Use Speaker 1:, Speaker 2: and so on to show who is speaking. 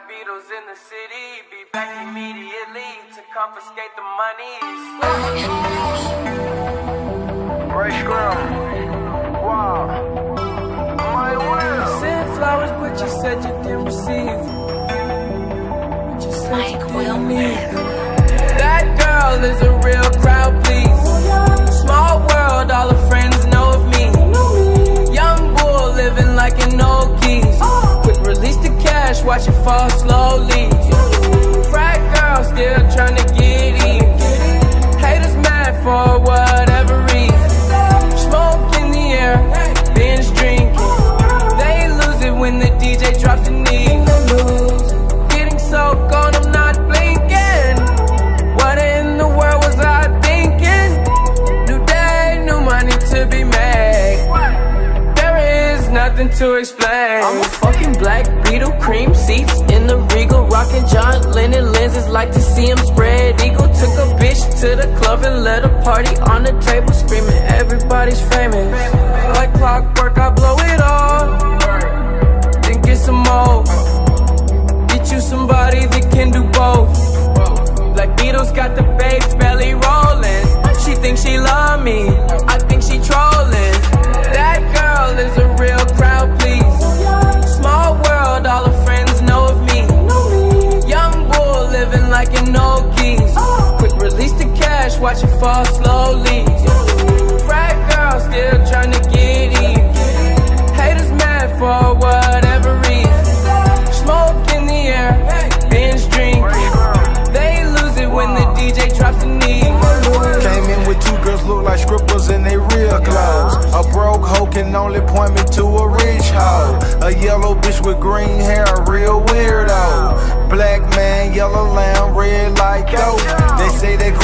Speaker 1: Beatles in the city. Be back immediately to confiscate the monies. Nothing to explain. I'm a fucking black Beatle, cream seats in the regal, rocking John Lennon lenses. Like to see him spread eagle. Took a bitch to the club and let a party on the table, screaming everybody's famous. Like clockwork, I blow watch it fall slowly. Frat girl still trying to get in. Haters mad for whatever reason. Smoke in the air, binge drink. They lose it when the DJ drops the knee.
Speaker 2: Came in with two girls look like scribbles in they real clothes. A broke hoe can only point me to a rich hoe. A yellow bitch with green hair, a real weirdo. Black man, yellow lamb, red like dope.